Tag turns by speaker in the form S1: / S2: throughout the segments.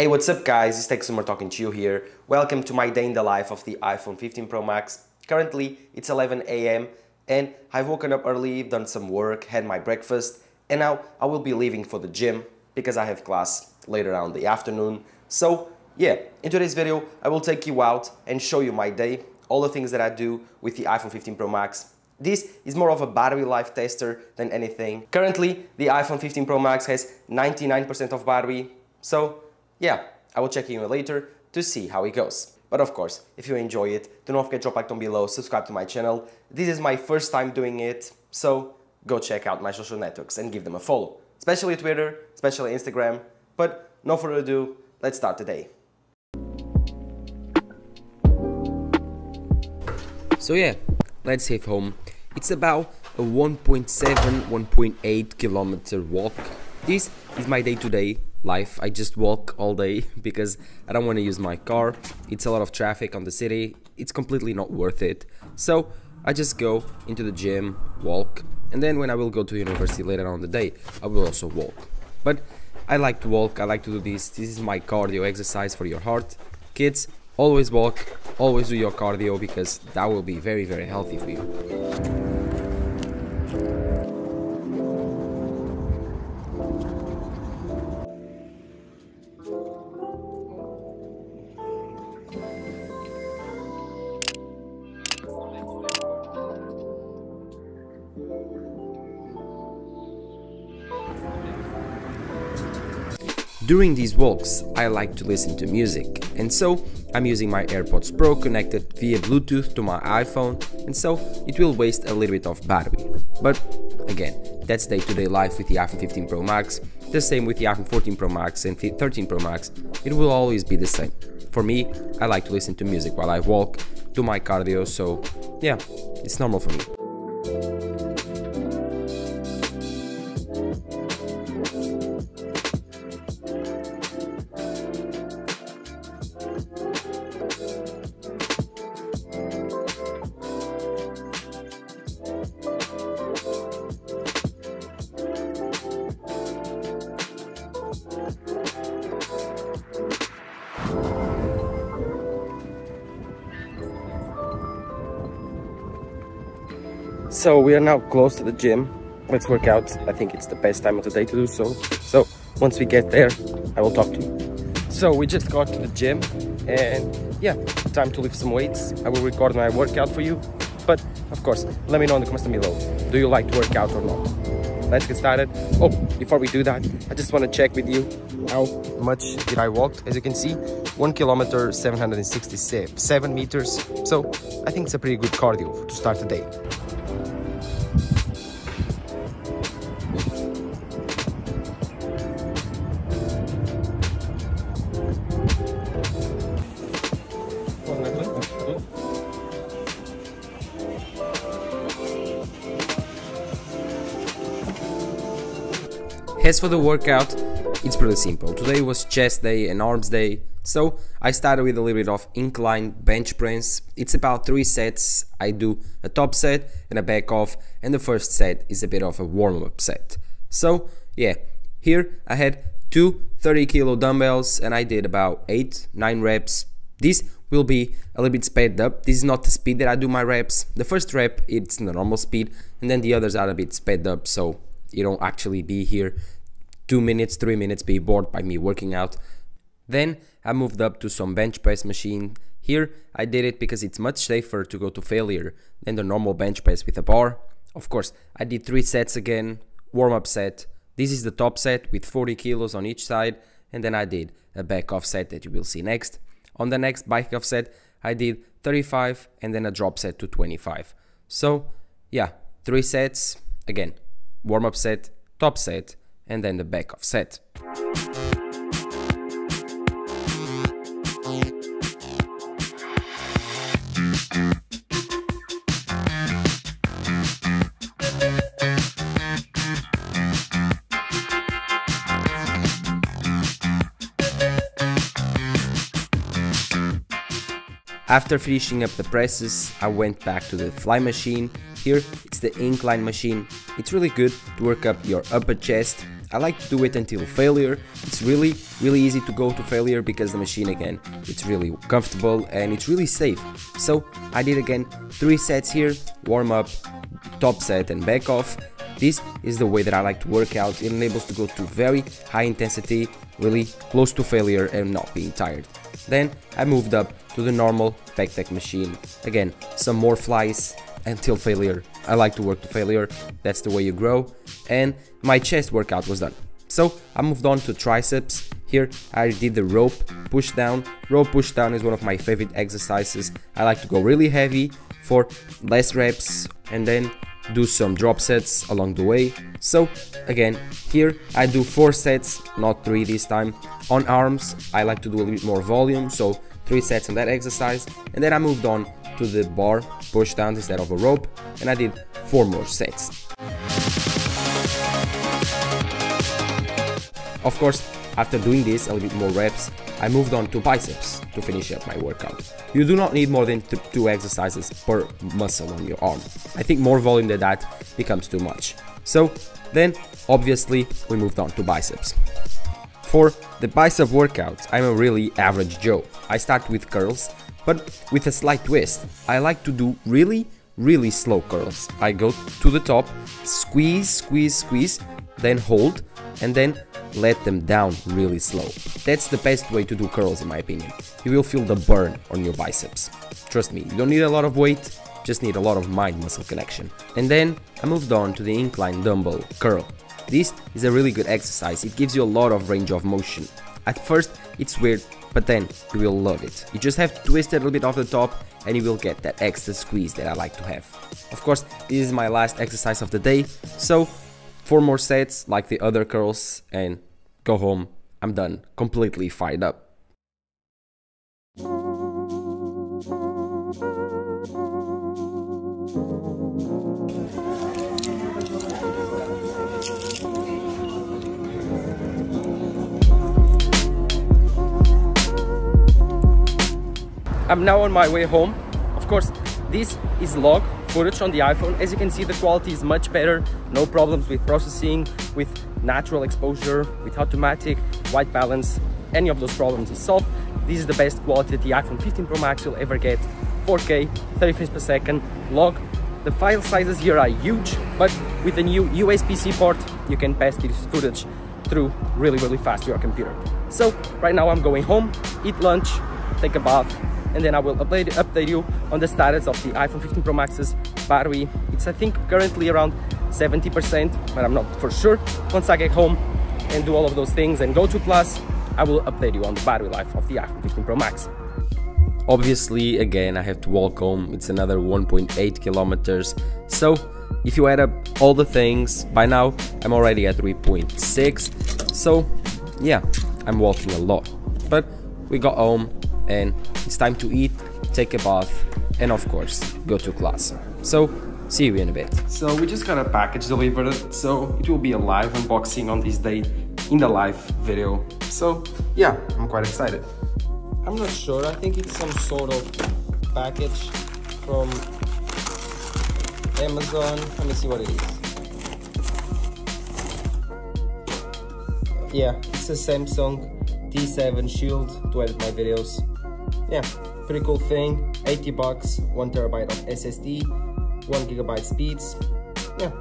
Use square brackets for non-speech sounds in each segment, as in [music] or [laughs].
S1: Hey, what's up guys? It's Techsumer talking to you here. Welcome to my day in the life of the iPhone 15 Pro Max. Currently, it's 11 a.m. and I've woken up early, done some work, had my breakfast, and now I will be leaving for the gym because I have class later on the afternoon. So yeah, in today's video, I will take you out and show you my day, all the things that I do with the iPhone 15 Pro Max. This is more of a battery life tester than anything. Currently, the iPhone 15 Pro Max has 99% of battery, so yeah, I will check in later to see how it goes. But of course, if you enjoy it, do not forget to drop a like down below, subscribe to my channel. This is my first time doing it, so go check out my social networks and give them a follow. Especially Twitter, especially Instagram. But no further ado, let's start the day.
S2: So yeah, let's head home. It's about a 1.7, 1.8 kilometer walk. This is my -day life. I just walk all day [laughs] because I don't want to use my car. It's a lot of traffic on the city. It's completely not worth it. So I just go into the gym, walk, and then when I will go to university later on the day, I will also walk. But I like to walk, I like to do this. This is my cardio exercise for your heart. Kids, always walk, always do your cardio because that will be very, very healthy for you. During these walks, I like to listen to music, and so I'm using my AirPods Pro connected via Bluetooth to my iPhone, and so it will waste a little bit of battery. But again, that's day-to-day life with the iPhone 15 Pro Max, the same with the iPhone 14 Pro Max and 13 Pro Max, it will always be the same. For me, I like to listen to music while I walk, do my cardio, so yeah, it's normal for me.
S1: So we are now close to the gym. Let's work out. I think it's the best time of the day to do so. So once we get there, I will talk to you. So we just got to the gym and yeah, time to lift some weights. I will record my workout for you. But of course, let me know in the comments below. Do you like to work out or not? Let's get started. Oh, before we do that, I just want to check with you how much did I walk. As you can see, one kilometer, 767 meters. So I think it's a pretty good cardio to start the day.
S2: As for the workout, it's pretty simple. Today was chest day and arms day, so I started with a little bit of incline bench press. It's about three sets. I do a top set and a back off, and the first set is a bit of a warm up set. So, yeah, here I had two 30 kilo dumbbells and I did about 8 9 reps. This will be a little bit sped up. This is not the speed that I do my reps. The first rep it's the normal speed and then the others are a bit sped up so you don't actually be here two minutes, three minutes, be bored by me working out. Then I moved up to some bench press machine. Here I did it because it's much safer to go to failure than the normal bench press with a bar. Of course, I did three sets again, warm up set. This is the top set with 40 kilos on each side, and then I did a back off set that you will see next. On the next back off set, I did 35 and then a drop set to 25. So, yeah, three sets, again, warm up set, top set, and then the back of set. After finishing up the presses, I went back to the fly machine. Here, it's the incline machine. It's really good to work up your upper chest I like to do it until failure. It's really, really easy to go to failure because the machine again, it's really comfortable and it's really safe. So I did again three sets here, warm up, top set and back off. This is the way that I like to work out. It enables to go to very high intensity, really close to failure and not being tired. Then I moved up to the normal pec deck machine. Again, some more flies until failure. I like to work to failure, that's the way you grow. And my chest workout was done. So I moved on to triceps. Here I did the rope push down. Rope push down is one of my favorite exercises. I like to go really heavy for less reps and then do some drop sets along the way. So again, here I do 4 sets, not 3 this time. On arms, I like to do a little bit more volume, so 3 sets on that exercise. And then I moved on to the bar push down instead of a rope and I did 4 more sets. Of course, after doing this a little bit more reps, I moved on to biceps to finish up my workout. You do not need more than two exercises per muscle on your arm. I think more volume than that becomes too much. So then obviously we moved on to biceps. For the bicep workout, I'm a really average Joe. I start with curls, but with a slight twist. I like to do really, really slow curls. I go to the top, squeeze, squeeze, squeeze, then hold, and then let them down really slow. That's the best way to do curls in my opinion. You will feel the burn on your biceps. Trust me, you don't need a lot of weight, just need a lot of mind-muscle connection. And then I moved on to the incline dumbbell curl. This is a really good exercise, it gives you a lot of range of motion. At first it's weird, but then you will love it. You just have to twist a little bit off the top and you will get that extra squeeze that I like to have. Of course, this is my last exercise of the day, so Four more sets like the other curls and go home. I'm done, completely fired up.
S3: I'm now on my way home. Of course, this is log footage on the iPhone. As you can see, the quality is much better. No problems with processing, with natural exposure, with automatic, white balance. Any of those problems is solved. This is the best quality that the iPhone 15 Pro Max will ever get. 4K, 30 frames per second, log. The file sizes here are huge, but with the new USB-C port, you can pass this footage through really, really fast to your computer. So right now I'm going home, eat lunch, take a bath, and then I will update, update you on the status of the iPhone 15 Pro Max's battery. It's I think currently around 70%, but I'm not for sure. Once I get home and do all of those things and go to class, I will update you on the battery life of the iPhone 15 Pro Max.
S2: Obviously, again, I have to walk home. It's another 1.8 kilometers. So, if you add up all the things, by now I'm already at 3.6. So, yeah, I'm walking a lot. But we got home, and it's time to eat, take a bath, and of course, go to class. So, see you in a bit.
S3: So we just got a package delivered, so it will be a live unboxing on this day in the live video. So yeah, I'm quite excited. I'm not sure, I think it's some sort of package from Amazon. Let me see what it is. Yeah, it's a Samsung T7 Shield to edit my videos yeah, pretty cool thing. 80 bucks, one terabyte of SSD, one gigabyte speeds. Yeah,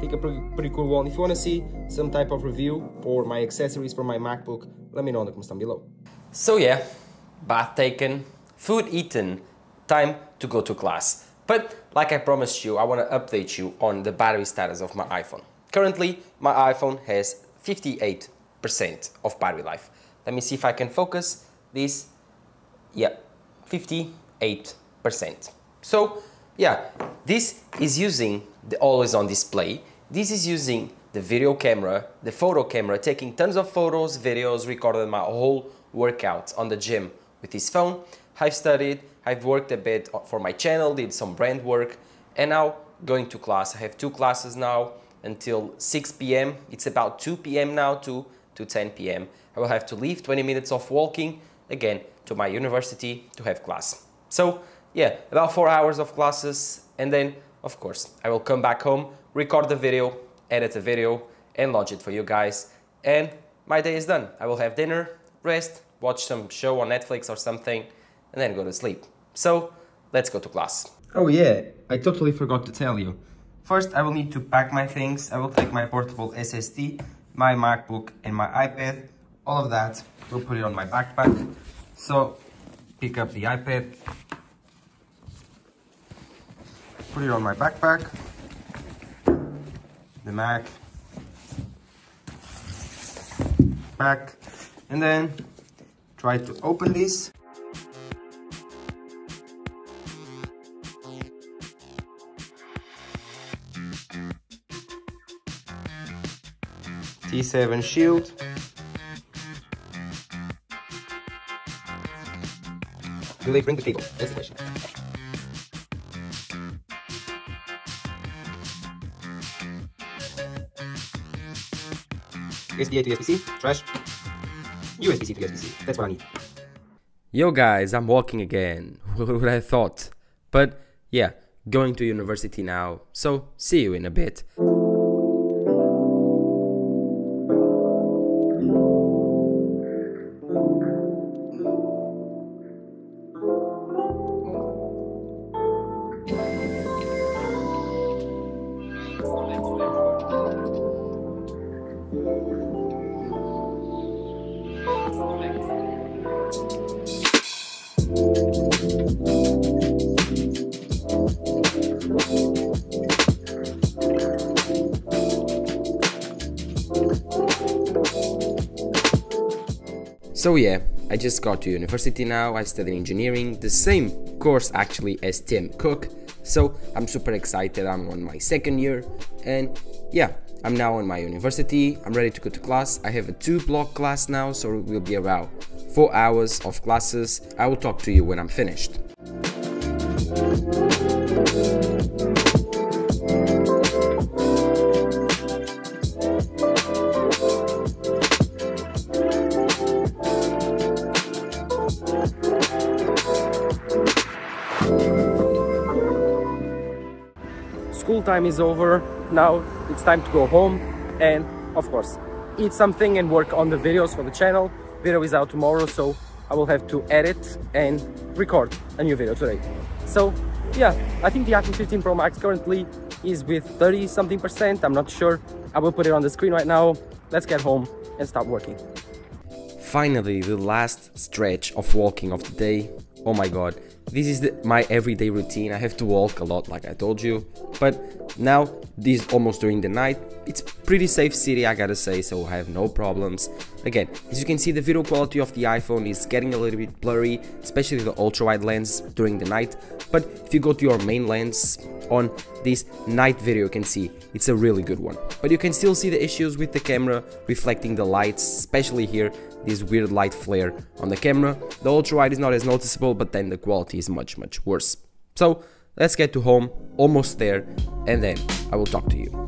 S3: think a pretty, pretty cool one. If you want to see some type of review or my accessories for my MacBook, let me know in the comments down below.
S1: So yeah, bath taken, food eaten, time to go to class. But like I promised you, I want to update you on the battery status of my iPhone. Currently, my iPhone has 58% of battery life. Let me see if I can focus this yeah, 58%. So yeah, this is using the always on display. This is using the video camera, the photo camera, taking tons of photos, videos, recorded my whole workout on the gym with this phone. I've studied, I've worked a bit for my channel, did some brand work, and now going to class. I have two classes now until 6 p.m. It's about 2 p.m. now to, to 10 p.m. I will have to leave 20 minutes of walking again to my university to have class. So yeah, about four hours of classes and then of course I will come back home, record the video, edit the video and launch it for you guys and my day is done. I will have dinner, rest, watch some show on Netflix or something, and then go to sleep. So let's go to class. Oh yeah, I totally forgot to tell you. First, I will need to pack my things. I will take my portable SSD, my MacBook, and my iPad. All of that, we'll put it on my backpack. So, pick up the iPad, put it on my backpack, the Mac, back, and then try to open this. T7 shield. Do they bring the cable? That's the question. USB-A to USB-C, trash. USB-C to USB-C, that's what I need.
S2: Yo guys, I'm walking again. [laughs] What would I thought? But yeah, going to university now. So see you in a bit. So yeah, I just got to university now, I study engineering, the same course actually as Tim Cook, so I'm super excited, I'm on my second year, and yeah, I'm now in my university, I'm ready to go to class, I have a two block class now, so it will be around 4 hours of classes, I will talk to you when I'm finished.
S3: School time is over now it's time to go home and of course eat something and work on the videos for the channel. Video is out tomorrow so i will have to edit and record a new video today. So yeah i think the iphone 15 pro max currently is with 30 something percent. I'm not sure. I will put it on the screen right now. Let's get home and start working.
S2: Finally, the last stretch of walking of the day. Oh my god, this is the, my everyday routine. I have to walk a lot, like I told you. But now, this is almost during the night. It's pretty safe city, I gotta say, so I have no problems. Again, as you can see, the video quality of the iPhone is getting a little bit blurry, especially the ultra-wide lens during the night. But if you go to your main lens on this night video, you can see it's a really good one. But you can still see the issues with the camera reflecting the lights, especially here this weird light flare on the camera. The ultra wide is not as noticeable, but then the quality is much, much worse. So let's get to home, almost there, and then I will talk to you.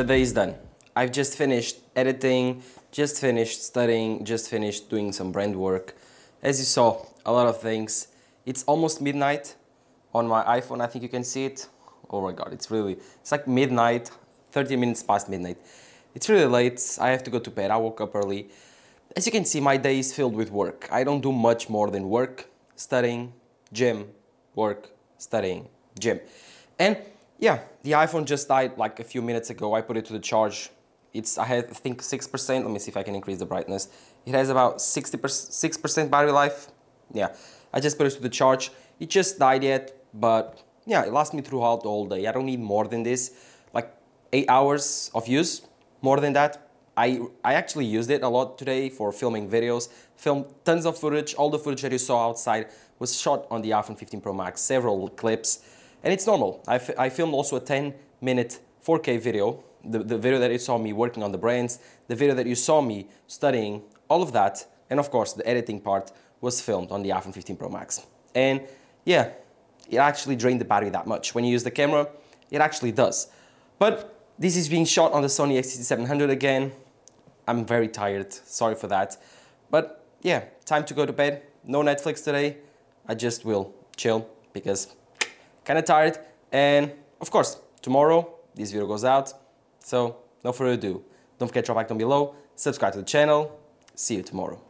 S1: The day is done. I've just finished editing, just finished studying, just finished doing some brand work. As you saw, a lot of things. It's almost midnight on my iPhone. I think you can see it. Oh my god, it's really, it's like midnight, 30 minutes past midnight. It's really late. I have to go to bed. I woke up early. As you can see, my day is filled with work. I don't do much more than work, studying, gym, work, studying, gym. And yeah, the iPhone just died like a few minutes ago. I put it to the charge. It's I had I think 6%. Let me see if I can increase the brightness. It has about 60 6% battery life. Yeah, I just put it to the charge. it just died yet, but yeah, it lasts me throughout all day. I don't need more than this, like eight hours of use, more than that. I, I actually used it a lot today for filming videos, filmed tons of footage. All the footage that you saw outside was shot on the iPhone 15 Pro Max, several clips, and it's normal. I, I filmed also a 10 minute 4K video, the, the video that you saw me working on the brands, the video that you saw me studying, all of that, and of course the editing part was filmed on the iPhone 15 Pro Max. And yeah, it actually drained the battery that much. When you use the camera, it actually does. But this is being shot on the Sony a6700 again. I'm very tired, sorry for that. But yeah, time to go to bed. No Netflix today. I just will chill because kind of tired. And of course, tomorrow this video goes out. So no further ado, don't forget to drop a like down below, subscribe to the channel. See you tomorrow.